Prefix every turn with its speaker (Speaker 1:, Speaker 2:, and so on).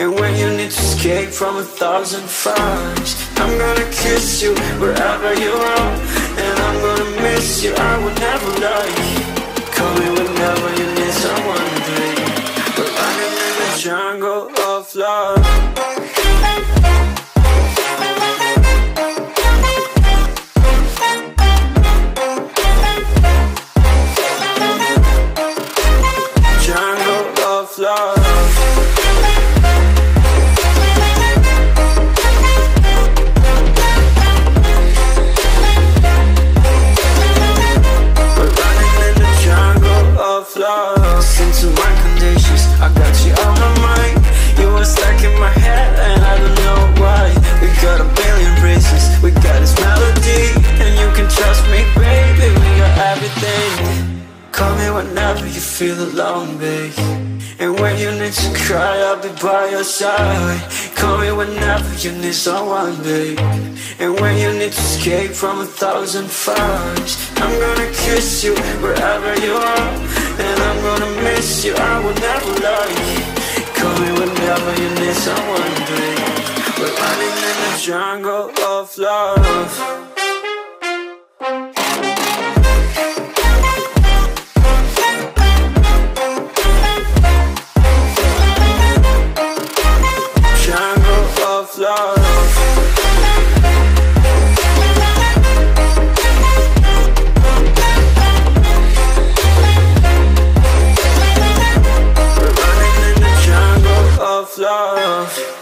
Speaker 1: and when you need to escape from a thousand fires I'm gonna kiss you wherever you are. And I'm gonna miss you, I will never lie Call me whenever you need someone, babe We're running in the jungle of love. Jungle of love Listen to my conditions, I got you on my mind. You are stuck in my head and I don't know why. We got a billion races, we got this melody And you can trust me, baby, we got everything. Call me whenever you feel alone, babe. And when you need to cry, I'll be by your side. Call me whenever you need someone, babe. And when you need to escape from a thousand fires I'm gonna kiss you wherever you are and I'm gonna miss you. I will never love you. Call me whenever you need someone to drink. We're running in the jungle of love. Jungle of love love